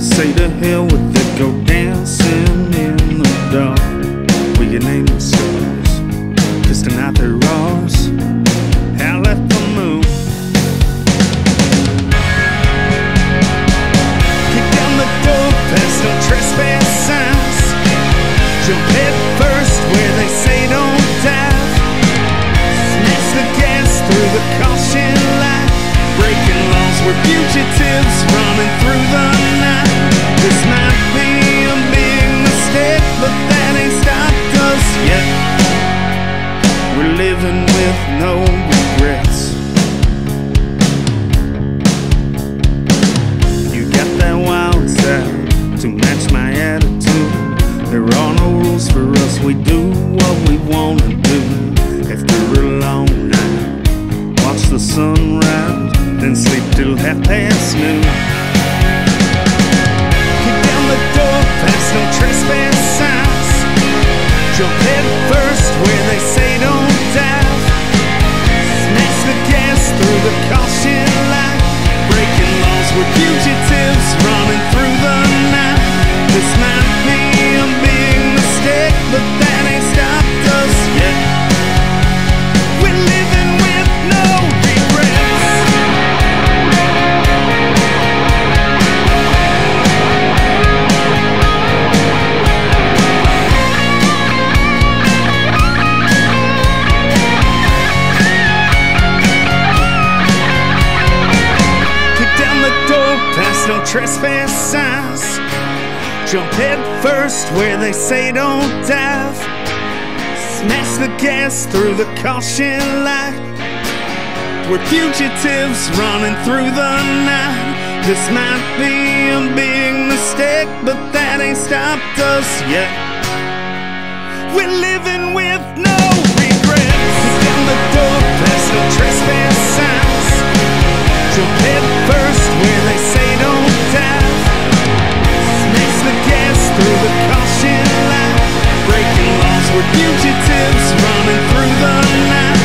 Say to hell with it, go dancing in the dark. We can name the stars, cause tonight they're ours. Howl at the moon. Kick down the door no trespass signs. Jump where they say don't dive. The gas through the caution light. Breaking laws, we're fugitives running through the yet. We're living with no regrets. You got that wild side to match my attitude. There are no rules for us, we do what we wanna do. After a long night, watch the sunrise, then sleep till half past noon. Jump no trespass signs. Jump head first where they say don't dive. Smash the gas through the caution light. We're fugitives running through the night. This might be a big mistake, but that ain't stopped us yet. We're living with no regrets. Down the door we're fugitives running through the night.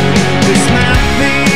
This might be